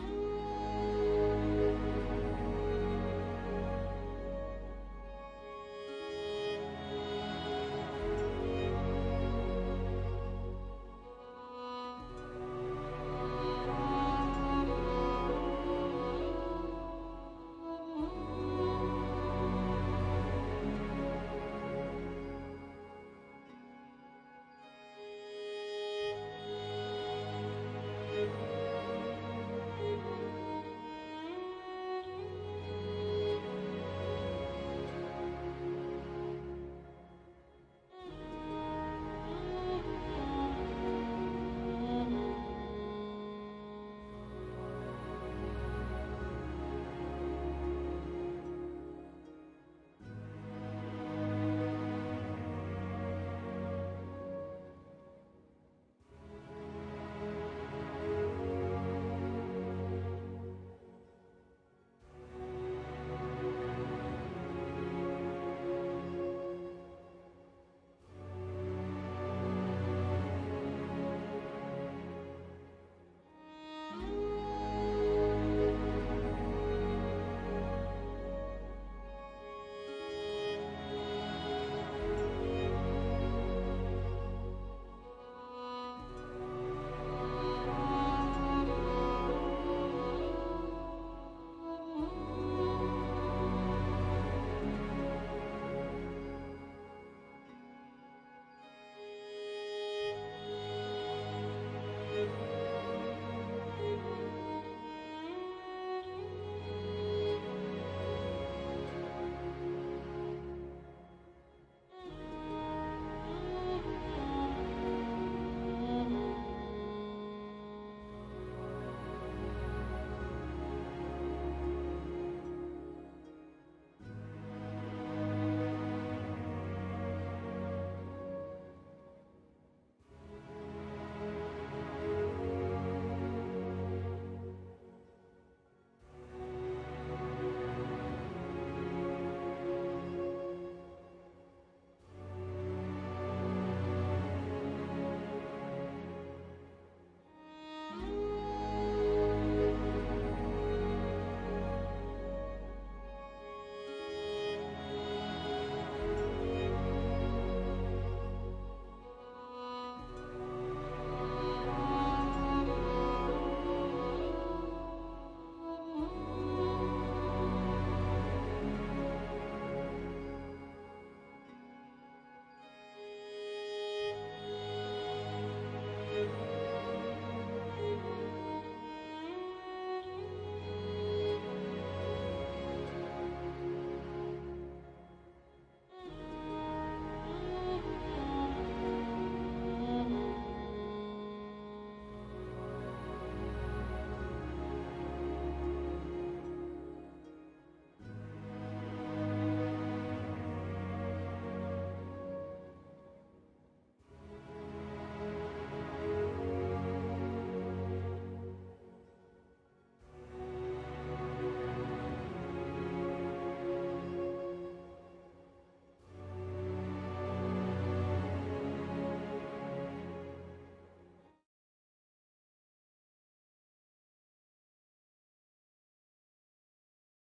Bye.